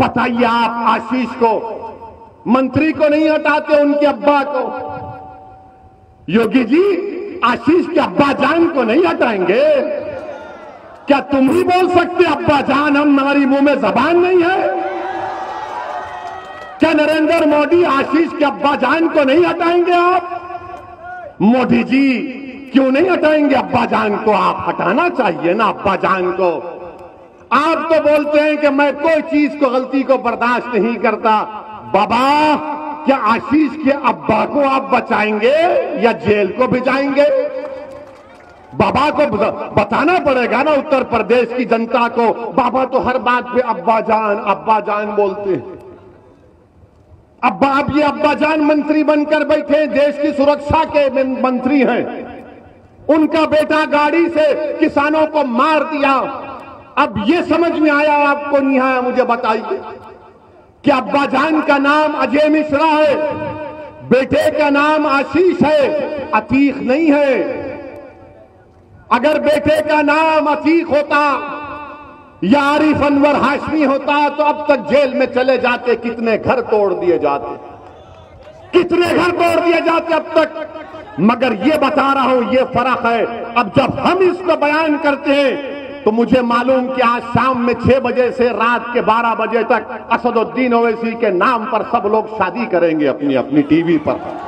बताइए आप आशीष को। मंत्री को नहीं हटाते उनके अब्बा को। योगी जी, आशीष के अब्बा जान को नहीं हटाएँगे। क्या तुम ही बोल सकते अब्बा जान, हम हमारी मुँह में जबान नहीं है? क्या नरेंद्र मोदी आशीष के अब्बा जान को नहीं हटाएँगे आप? मोदी जी, क्यों नहीं हटाएँगे अब्बा जान को? आप हटाना चाहिए ना अब्बा जान को। आप तो बोलते हैं कि मैं कोई चीज़ को गलती को बर्दाश्त नहीं करता। बाबा, क्या आशीष के अब्बा को आप बचाएँगे या जेल को भिजाएँगे बाबा को बताना पड़ेगा ना उत्तर प्रदेश की जनता को। बाबा तो हर बात पे अब्बा जान अब्बा जान बोलते हैं। अब्बा अब ये अब्बा जान मंत्री बनकर बैठे देश की सुरक्षा के मंत्री हैं। उनका बेटा गाड़ी से किसानों को मार दिया अब ये समझ में आया आपको नहीं आया मुझे बताइए, कि अब्बा जान का नाम अजय मिश्रा है, बेटे का नाम आशीष है, अतीक नहीं है। अगर बेटे का नाम अतीक होता या आरिफ अनवर हाशमी होता तो अब तक जेल में चले जाते, कितने घर तोड़ दिए जाते। कितने घर तोड़ दिए जाते अब तक। मगर ये बता रहा हूँ, ये फ़र्क है। अब जब हम इसको बयान करते हैं तो मुझे मालूम कि आज शाम में छह बजे से रात के बारह बजे तक असदुद्दीन ओवैसी के नाम पर सब लोग शादी करेंगे अपनी अपनी टीवी पर।